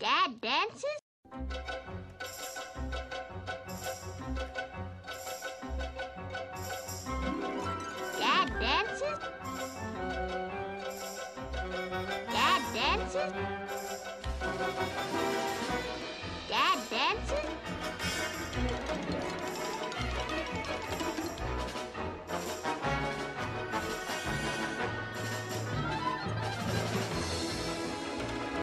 Dad dances? Dad dances? Dad dances?